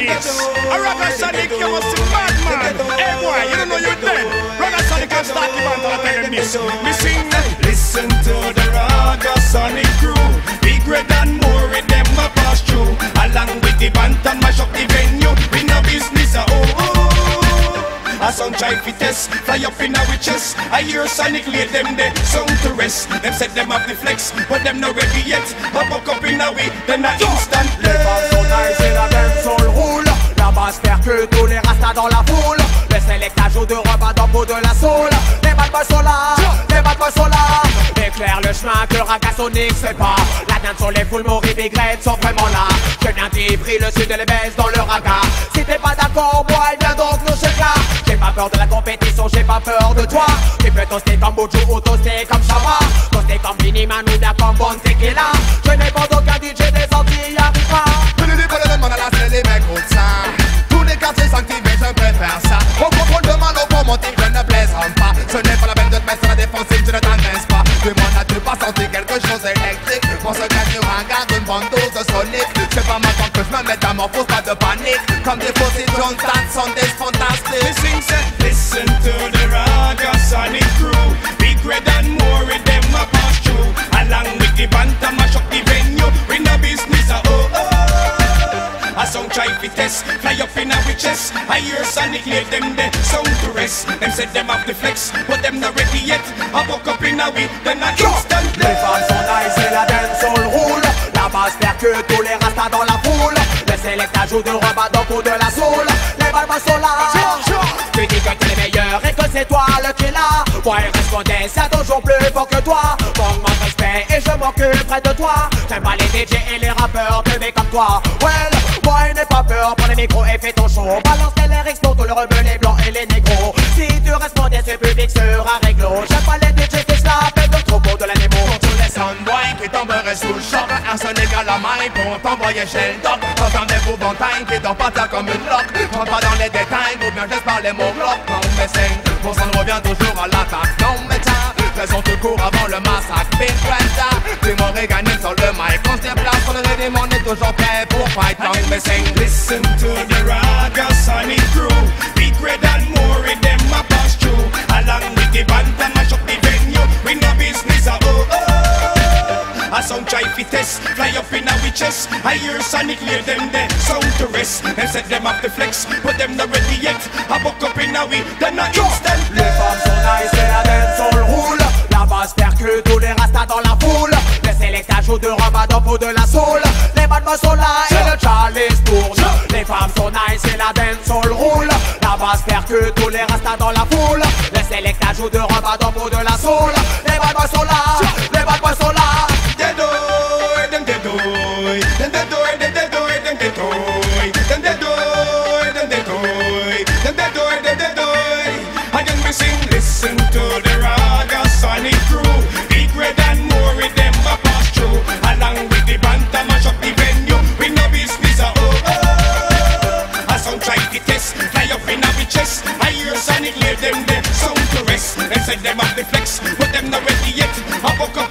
It's a Ragga Sonic, you must be mad man. Hey boy, you don't know you're dead. Ragga Sonic and Starky Man, tell them this. Me sing that. Listen to the Ragga Sonic crew. Big red and more with them a pass through. Along with the band and mash up the venue. We no business, uh, oh oh. A sound try fi test, fly up in a witches. I hear Sonic lead them there, sound to rest. Them set them up the flex, but them not ready yet. Hop up in a way, then a instant. Les que tous les rastas dans la foule. Le select ajout de repas dans peau de la soul Les bad sont là, les bad sont là. Éclaire le chemin que Ragassonic fait pas. La dance sur les foules, et Greg sont vraiment là. Que bien dit, pris le sud et les dans le raga. Si t'es pas d'accord, moi, viens donc nous chez J'ai pas peur de la compétition, j'ai pas peur de toi. Tu peux toaster comme Bojo ou toaster comme Shawa Toaster comme Vinny Manu, bien comme Bon Tequila Je n'ai pas d'aucun DJ sur la défensive, tu ne t'engraisses pas. Demande à tu pas senti quelque chose d'électrique. Pour se gagner un garde une bonne dose solide. C'est pas maintenant que je me métamorphose, pas de panique. Comme des fossiles, John sont des fantastiques. listen to the Ragga Sonic try fi test, fly up in a witches. I hear Sonic lead them there, sound to rest. Them set them up the flex, but them not ready yet. I walk up in a way, then I instant. Les femmes sont nice et la dance soul roule La basse perd que tous les rastas dans la foule Le select ajout de repas dans peau de la soul Les balles sont là. Tu dis que t'es le meilleur et que c'est toi le killer Moi il répondait c'est toujours plus fort que toi. Manque mon respect et je m'occupe près de toi. J'aime pas les DJ et les rappeurs teubés comme toi. Well, peur, prends les micros et fais ton show. Balance les lyrics pour tout le rebeu, les blancs et les négros. Si tu respondais ce public sera réglo. J'aime pas les DJ qui et de trop beau de la démo Pour tous les soundboys qui tomberaient sous le choc Un sonic à la main pour t'envoyer chez le doc. Quand un épouvantail qui t'en pas comme une loque. Rentre pas dans les détails ou bien juste par les mots blocs Non mais c'est, mon sang revient toujours à l'attaque. Non mais tiens, faisons tout court avant le massacre. Big Brenda, tu m'aurais gagné sur le mic. On se rythme, on est toujours prêt pour fight Non mais c'est, Listen to the Ragga Sonic crew. Big red and more with them a pass through. Along with the band and mash up the venue. We no business, uh, oh oh. A sound try fi test, fly up in a witches. I hear Sonic lead them there, sound to rest. Them set them up the flex, but them not ready yet. I walk up in a way, then I instant. Les femmes sont nice et la dance soul roule de dans peau de la soul. Les boys sont là et le chalice tourne. Les femmes sont nice et la dance soul roule. La basse perd que tous les rastas dans la foule. Le select ajout de dans peau de la soul. Les boys sont là, say them are the flex, but them not ready yet. I woke up